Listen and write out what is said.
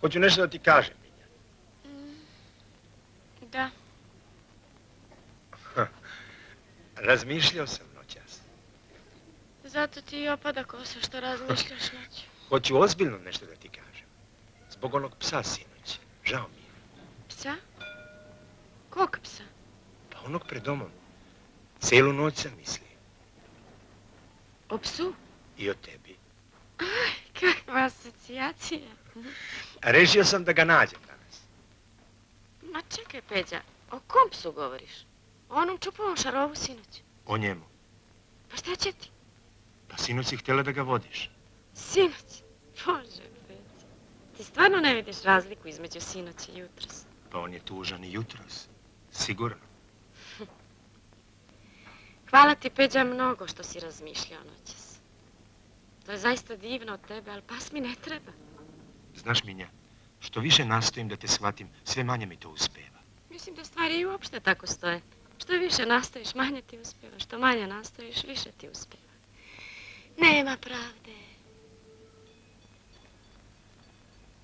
Hoću nešto da ti kažem, Minja. Da. Razmišljao sam noćas. Zato ti i opada kosa što razmišljaš noću. Hoću ozbiljno nešto da ti kažem. Zbog onog psa sinoć. Žao mi je. Psa? Kog psa? Pa onog pred domom. Cijelu noć sam mislio. O psu? I o tebi. Kakva asocijacija. A rešio sam da ga nađem danas. Ma čekaj, Peđa, o kom psu govoriš? O onom čupovom šarovu sinoć. O njemu. Pa šta će ti? Pa sinoć si htjela da ga vodiš. Sinoć? Bože, Peđa. Ti stvarno ne vidiš razliku između sinoć i jutros? Pa on je tužan i jutros. Sigurno. Hvala ti, Peđa, mnogo što si razmišljao noćas. To je zaista divno od tebe, ali pas mi ne treba. Znaš, Minja, što više nastojim da te shvatim, sve manje mi to uspeva. Mislim da stvari i uopšte tako stoje. Što više nastojiš, manje ti uspjeva. Što manje nastojiš, više ti uspjeva. Nema pravde.